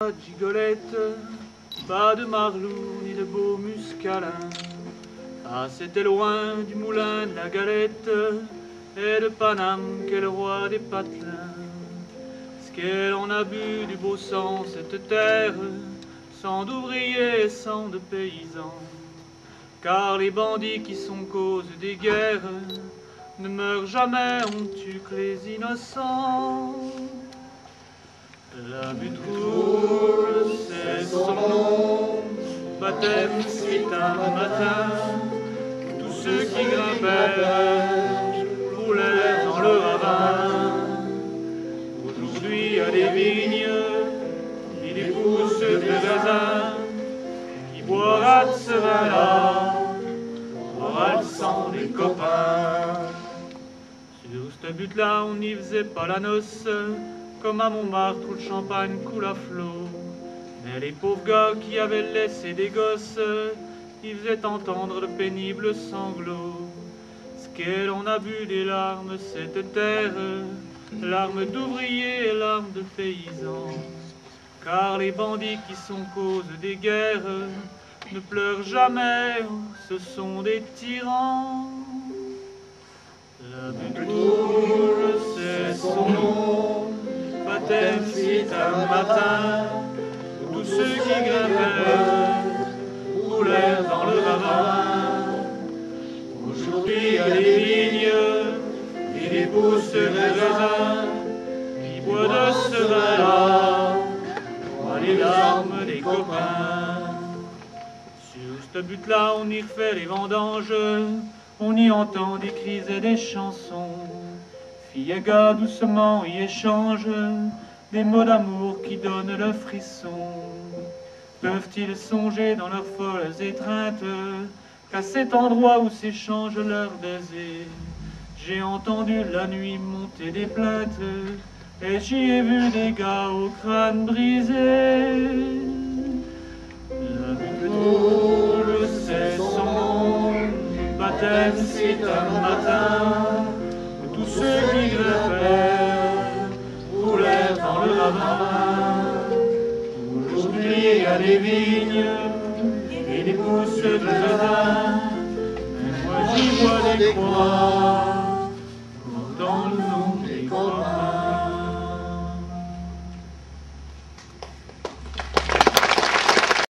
Pas de gigolette, pas de marlou, ni de beau muscalin. Ah, c'était loin du moulin de la galette et de Paname qu'est le roi des patelins. Ce qu'elle en a bu du beau sang, cette terre, sans d'ouvriers et sans de paysans. Car les bandits qui sont cause des guerres ne meurent jamais, on tue les innocents. La butte Baptême, c'est un matin. Tous ceux qui grimpèrent roulèrent dans le ravin. Aujourd'hui, à des vignes, il épouse des raisins. Qui boira de ce vin-là, boira le sang des copains. Sur cette butte-là, on n'y faisait pas la noce. Comme à Montmartre où le champagne coule à flot. Mais les pauvres gars qui avaient laissé des gosses, ils faisaient entendre le pénible sanglot. Ce qu'elle en a bu des larmes, cette terre, larmes d'ouvriers et larmes de paysans. Car les bandits qui sont cause des guerres ne pleurent jamais, ce sont des tyrans. La rouge, c'est son nom baptême c'est un matin ceux qui grimpèrent roulèrent dans le ravin. Aujourd'hui à des vignes et des pousses de raisin qui boit de ce vin-là, voit les larmes des copains. Sur cette butte-là, on y refait les vendanges, on y entend des cris et des chansons. Filles et gars doucement y échangent des mots d'amour qui donnent le frisson. Peuvent-ils songer dans leurs folles étreintes qu'à cet endroit où s'échangent leurs baisers, j'ai entendu la nuit monter des plaintes et j'y ai vu des gars au crâne brisé. La butte rouge, c'est son nom, baptême c'est un matin tous ceux qui grimpèrent des vignes et des pousses de raisin. Mais moi, j'y vois des croix